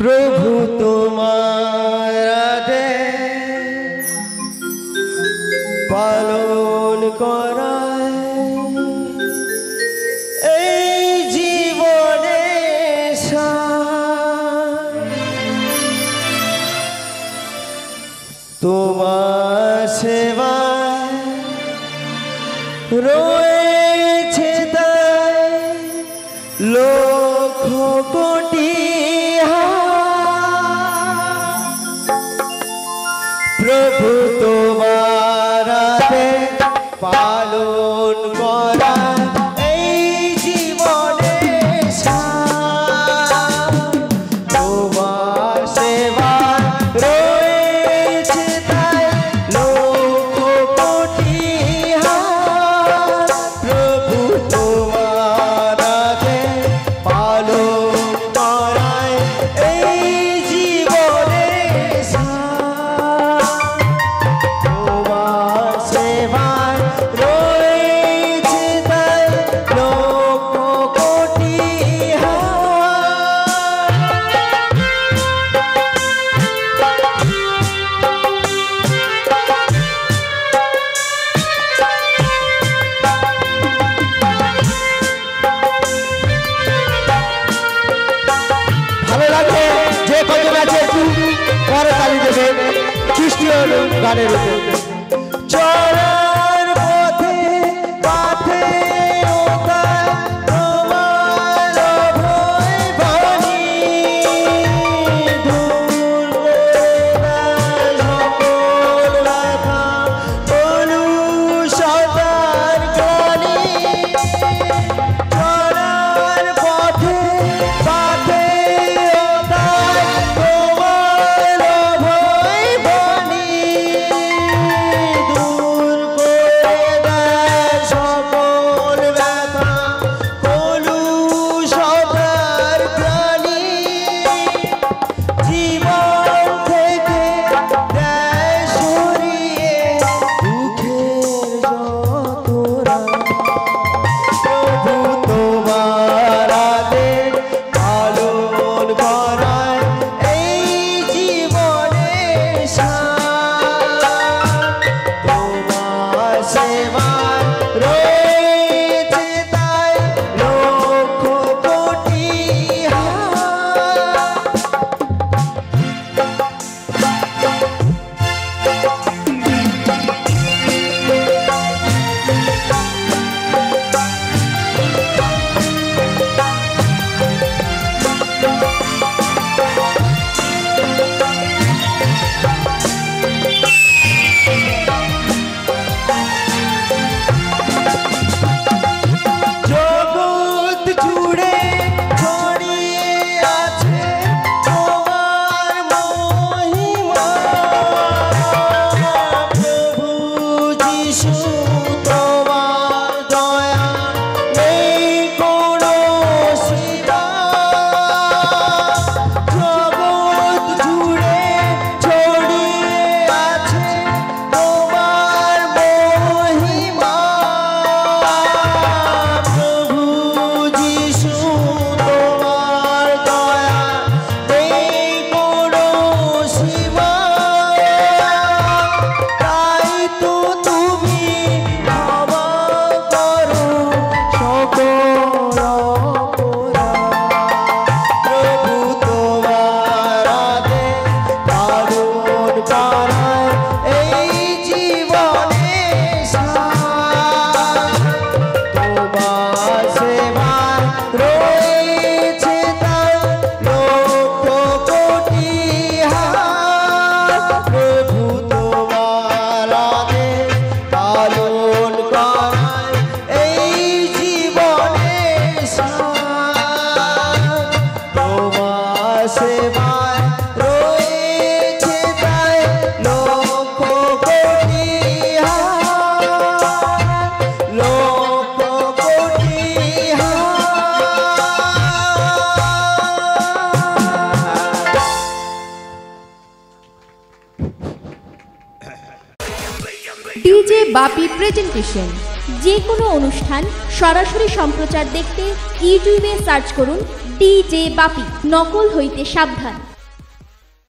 প্রভু তোমার পালন করা এই জীবনে তোমার সেবা রয়েছে তাই লক্ষ কোটি পালন করা গানের উপর। চলে বাপি প্রেজেন্টেশন যে কোনো অনুষ্ঠান, সরাসরি সম্প্রচার দেখতে ইউটিউবে সার্চ করুন ডিজে বাপি। নকল হইতে সাবধান।